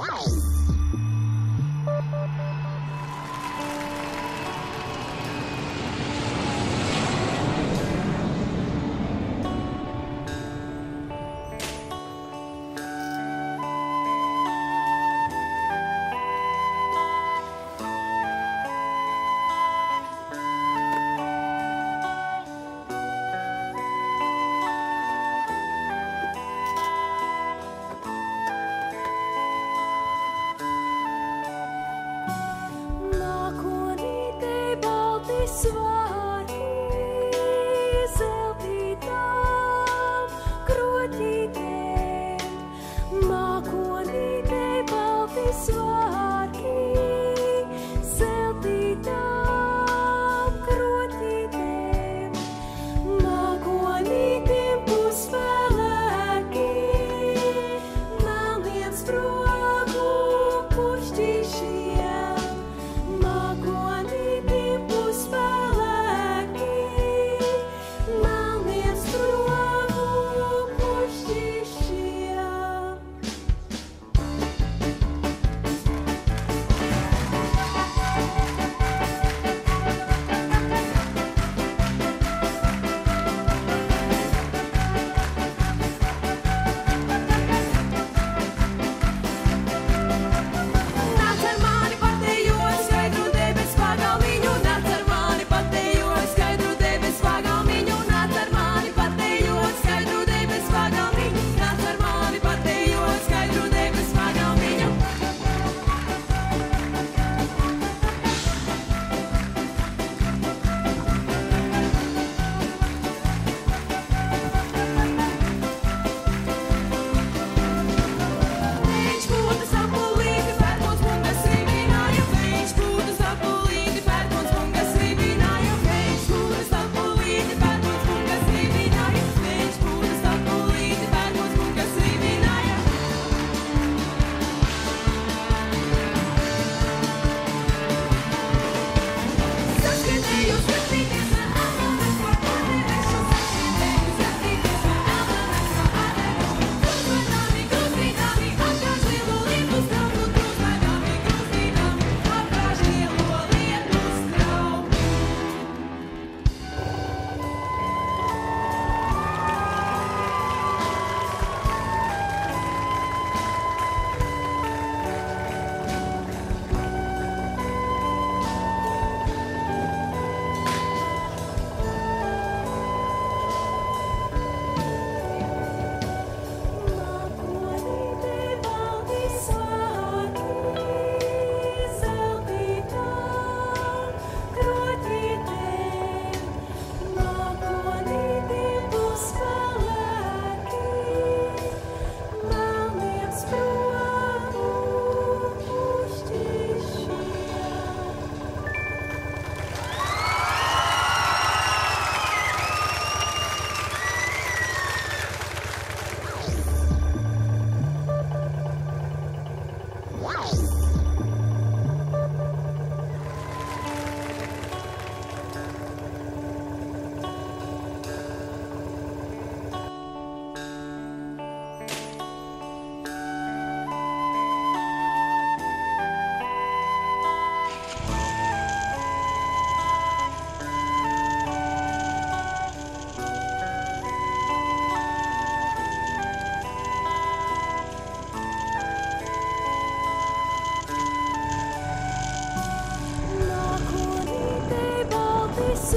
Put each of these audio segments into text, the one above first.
Nākonītei svāri.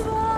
啊。